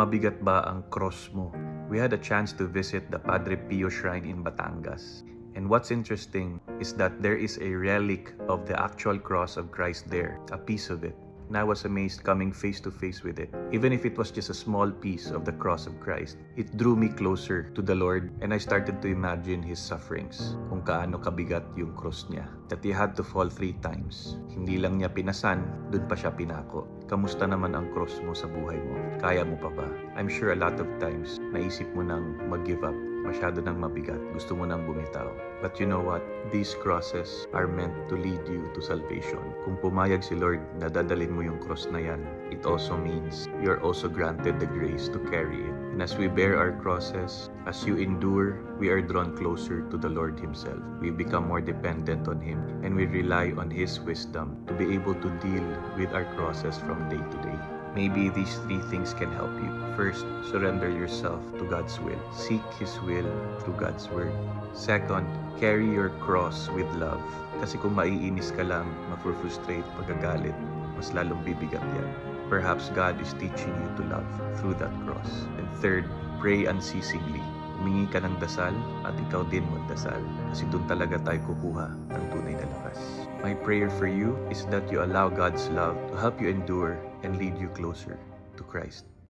mabigat ba ang cross mo? We had a chance to visit the Padre Pio Shrine in Batangas. And what's interesting is that there is a relic of the actual cross of Christ there, a piece of it. And I was amazed coming face to face with it. Even if it was just a small piece of the cross of Christ, it drew me closer to the Lord and I started to imagine His sufferings, kung kaano kabigat yung cross niya. That He had to fall three times. Hindi lang niya pinasan, dun pa siya pinako. Kamusta naman ang cross mo sa buhay mo? Kaya mo pa ba? I'm sure a lot of times, naisip mo nang mag-give up masyado nang mabigat, gusto mo nang bumitaw. But you know what? These crosses are meant to lead you to salvation. Kung pumayag si Lord na dadalin mo yung cross na yan, it also means you're also granted the grace to carry it. And as we bear our crosses, as you endure, we are drawn closer to the Lord Himself. We become more dependent on Him and we rely on His wisdom to be able to deal with our crosses from day to day. Maybe these three things can help you. First, surrender yourself to God's will. Seek His will through God's word. Second, carry your cross with love. Kasi kung maiinis ka lang, mafrustrate, pagagalit, mas lalong bibigat yan. Perhaps God is teaching you to love through that cross. And third, pray unceasingly. Humingi ka ng dasal at ikaw din magdasal kasi doon talaga tayo kukuha ng tunay na lakas. My prayer for you is that you allow God's love to help you endure and lead you closer to Christ.